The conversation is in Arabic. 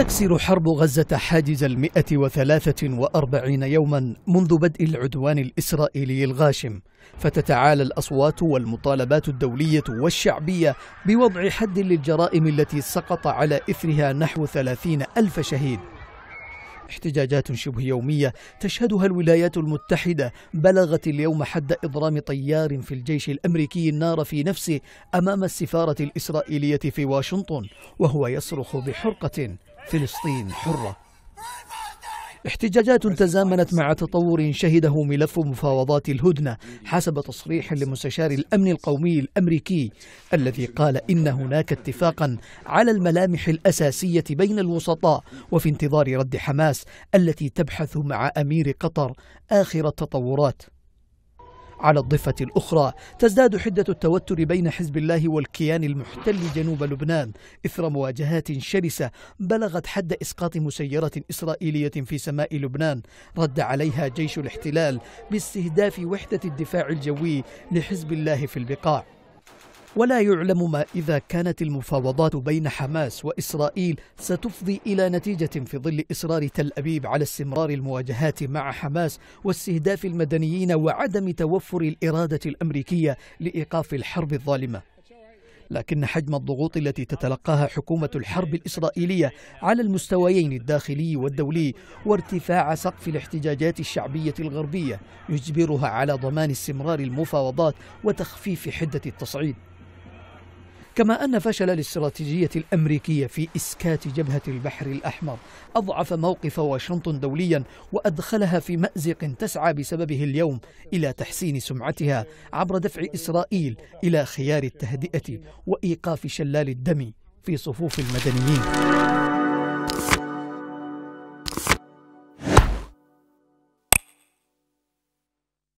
تكسر حرب غزة حاجز المئة وثلاثة وأربعين يوما منذ بدء العدوان الإسرائيلي الغاشم. فتتعالى الأصوات والمطالبات الدولية والشعبية بوضع حد للجرائم التي سقط على إثرها نحو ثلاثين ألف شهيد. احتجاجات شبه يومية تشهدها الولايات المتحدة. بلغت اليوم حد إضرام طيار في الجيش الأمريكي النار في نفسه أمام السفارة الإسرائيلية في واشنطن وهو يصرخ بحرقة. فلسطين حرة. احتجاجات تزامنت مع تطور شهده ملف مفاوضات الهدنة حسب تصريح لمستشار الأمن القومي الأمريكي الذي قال إن هناك اتفاقا على الملامح الأساسية بين الوسطاء وفي انتظار رد حماس التي تبحث مع أمير قطر آخر التطورات. على الضفة الأخرى. تزداد حدة التوتر بين حزب الله والكيان المحتل جنوب لبنان. إثر مواجهات شرسة بلغت حد إسقاط مسيرة إسرائيلية في سماء لبنان. رد عليها جيش الاحتلال باستهداف وحدة الدفاع الجوي لحزب الله في البقاع. ولا يعلم ما إذا كانت المفاوضات بين حماس وإسرائيل ستفضي إلى نتيجة في ظل إصرار تل أبيب على استمرار المواجهات مع حماس واستهداف المدنيين وعدم توفر الإرادة الأمريكية لإيقاف الحرب الظالمة. لكن حجم الضغوط التي تتلقاها حكومة الحرب الإسرائيلية على المستويين الداخلي والدولي وارتفاع سقف الاحتجاجات الشعبية الغربية يجبرها على ضمان استمرار المفاوضات وتخفيف حدة التصعيد. كما أن فشل الاستراتيجية الأمريكية في إسكات جبهة البحر الأحمر. أضعف موقف واشنطن دوليا وأدخلها في مأزق تسعى بسببه اليوم إلى تحسين سمعتها عبر دفع إسرائيل إلى خيار التهدئة وإيقاف شلال الدم في صفوف المدنيين.